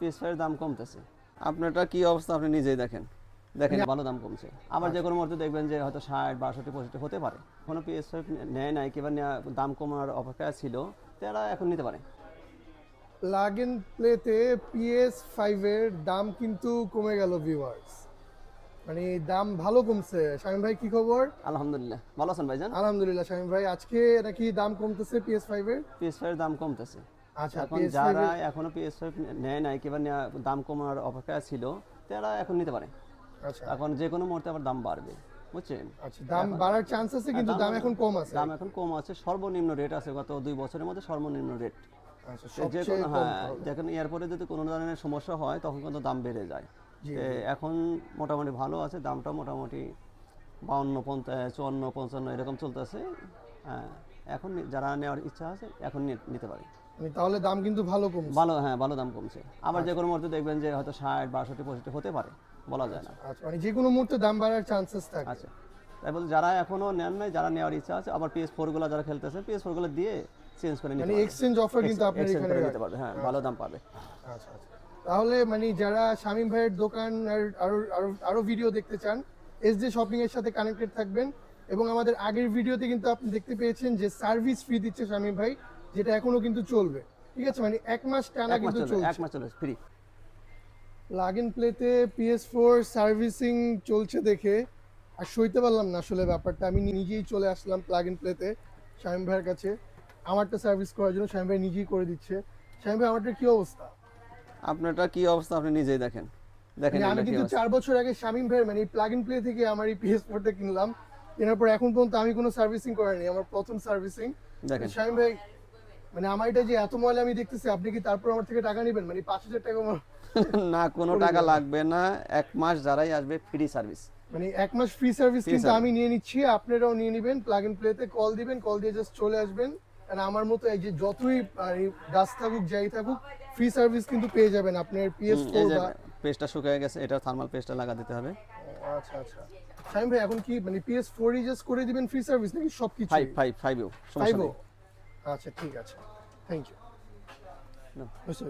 Piece ফাইয়ের দাম কমতেছে। আপনারটা কি অবস্থা আপনি নিজেই দেখেন। দেখেন ভালো দাম কমছে। আবার যে কোনো মুহূর্তে দেখবেন যে হয়তো ষাট বাষট্টি পঁয়ষট্টি হতে পারে। কোনো পিএস ফাইভ নেয় নাই কিংবা দাম কমার অপেক্ষায় ছিল তারা এখন নিতে পারে। প্লাগ ইন প্লেতে পিএস ফাইভের দাম কিন্তু কমে গেল ভিউয়ার্স মানে দাম ভালো কমছে। শামীম ভাই কি খবর? আলহামদুলিল্লাহ। ভালো আছেন ভাইজান? আলহামদুলিল্লাহ শামীম ভাই আজকে নাকি দাম কমতেছে পিএস ফাইভের পিএস ফাইয়ের দাম কমতেছে। আচ্ছা এখন যারা এখনও পিএস ফাইভ নেয় নাই কিংবা দাম কমার অপেক্ষায় ছিল তারা এখন নিতে পারে। আচ্ছা। এখন যে কোনো মুহূর্তে আবার দাম বাড়বে বুঝছেন? আচ্ছা দাম বাড়ার চান্স আছে কিন্তু দাম এখন কম আছে। দাম এখন কম আছে সর্বনিম্ন রেট আছে গত দুই বছরের মধ্যে সর্বনিম্ন রেট যে কোনো হ্যাঁ দেখেন এরপরে যদি কোনো ধরনের সমস্যা হয় তখন কিন্তু দাম বেড়ে যায়। এখন মোটামুটি ভালো আছে দামটা মোটামুটি বাউন্ন পঞ্চাশ চুয়ান্ন পঞ্চান্ন এরকম চলতেছে। হ্যাঁ এখন যারা নেওয়ার ইচ্ছা আছে এখন নিতে পারে। তাহলে দাম কিন্তু ভালো কমছে। ভালো হ্যাঁ ভালো দাম কমছে। আবার যে কোনো মুহূর্তে দেখবেন যে হয়তো ষাট বাষট্টি পঁয়ষট্টি হতে পারে বলা যায় না। আচ্ছা মানে যে কোনো মুহূর্তে দাম বাড়ার চান্সেস থাকে। আচ্ছা। তাই বলে যারা এখনও নেন নাই যারা নেওয়ার ইচ্ছা আছে আবার পিএস যারা খেলতেছে পিএস দিয়ে চেঞ্জ করে নিতে মানে এক্সচেঞ্জ অফার কিন্তু Exchange এখানে নিতে পারবে হ্যাঁ ভালো দাম পাবে। আচ্ছা আচ্ছা। তাহলে মানে যারা শামীম ভাইয়ের দোকান আর আরও আরও ভিডিও দেখতে চান এস ডে শপিং এর সাথে কানেক্টেড থাকবেন। এবং আমাদের আগের ভিডিওতে কিন্তু আপনি দেখতে পেয়েছেন যে সার্ভিস ফ্রি দিচ্ছে শামীম ভাই। যেটা এখনও কিন্তু চলবে। ঠিক আছে? মানে এক মাস টানা কিন্তু চলে এক মাস চলে ফ্রি প্লাগ ইন প্লেতে পিএস ফোর সার্ভিসিং চলছে দেখে। আর সইতে পারলাম না আসলে ব্যাপারটা। আমি নিজেই চলে আসলাম প্লাগ ইন প্লেতে শামীম ভাইয়ের কাছে। আমারটা সার্ভিস করার জন্য শামীম ভাই নিজেই করে দিচ্ছে। শামীম ভাই আমারটা কি অবস্থা? আপনারটা কি অবস্থা আপনি নিজেই দেখেন। দেখেন মানে আমি কিন্তু। চার বছর আগে শামীম ভাইয়ের মানে প্লাগ ইন প্লে থেকে আমার এই পিএস ফোরটা কিনলাম। কেনার পর এখন পর্যন্ত আমি কোনো সার্ভিসিং করিনি আমার প্রথম সার্ভিসিং দেখেন। শামীম ভাই মানে আমার এটা যে এত ময়লা আমি দেখতেছি আপনি কি তারপর আমার থেকে টাকা নেবেন? মানে পাঁচ হাজার টাকা না কোনো টাকা লাগবে না। এক মাস যারাই আসবে ফ্রি সার্ভিস মানে এক মাস ফ্রি সার্ভিস কিন্তু আমি নিয়ে নিচ্ছি আপনারাও নিয়ে নেবেন প্লাগ ইন প্লেতে কল দিবেন কল দিয়ে জাস্ট চলে আসবেন। আর আমার মতো এই যে যতই গাছ থাকুক যাই থাকুক ফ্রি সার্ভিস কিন্তু পেয়ে যাবেন আপনার পিএস ফোর বা পেস্টটা শুকিয়ে গেছে এটা থার্মাল পেস্টটা লাগা দিতে হবে। আচ্ছা আচ্ছা। শামীম ভাই এখন কি মানে পিএস ফোরই জাস্ট করে দিবেন ফ্রি সার্ভিস নাকি সব কিছু ফাইভ ফাইভ ফাইভও সমস্যা আচ্ছা ঠিক আছে থ্যাংক ইউ. বুঝতে